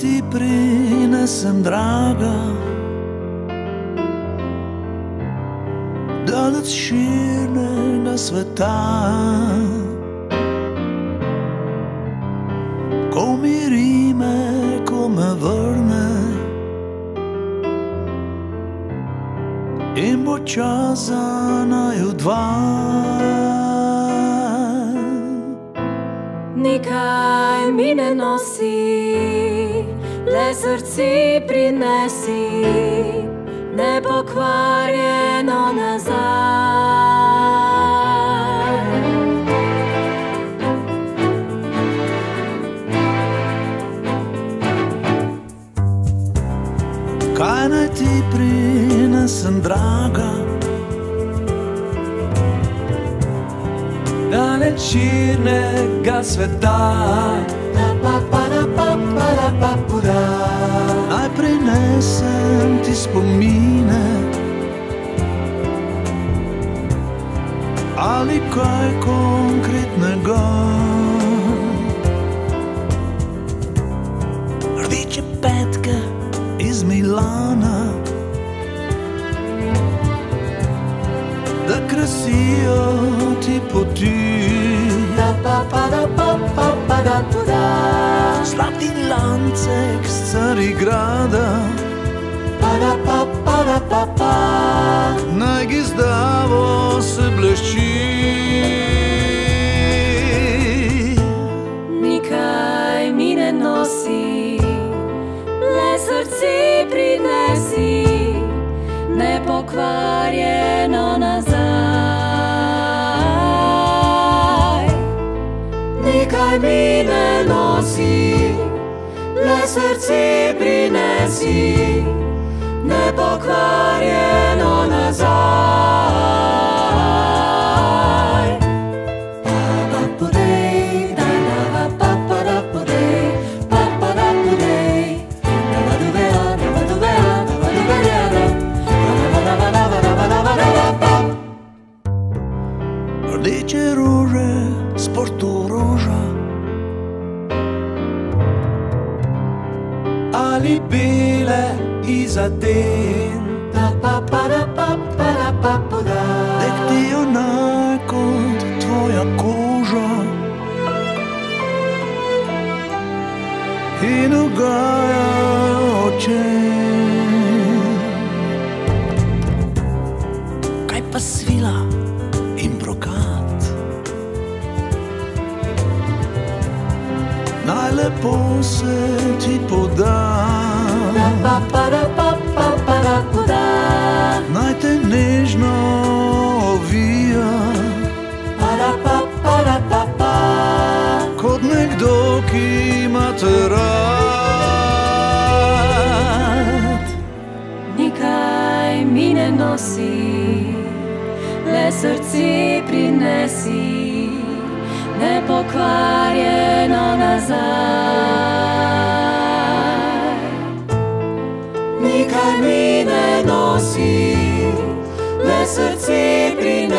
Ti prinesem, draga? Daleč širnega sveta. Ko umiri me, ko me vrne. In bo čas za naju dva. Nikaj mi ne nosi, le srce prinesi, nepokvarjeno nazaj. Kaj naj ti prinesem, draga? Daleč širnega sveta. Naj prinesem ti spomine ali kaj konkretnega. Rdeče petke iz Milana, da krasijo ti poti. Lancek z Carigrada, naj gi zdavo se blešči. Nikaj mi ne nosi, le srce prinesi, nepokvarjeno nazaj. Nikaj mi ne nosi, srce prinesi, nepokvarjeno nazaj. Ali bele iz Aten. Nek ti onaj kot tvoja koža in ugaja oče. Kaj pa svila in brokat? Najlepo se ti poda. Naj te nežno ovija kot nekdo, ki ima te rad. Nikaj mi ne nosi, le srce prinesi, nepokvarjeno nazaj. mi ne nosi, le srce pri nas.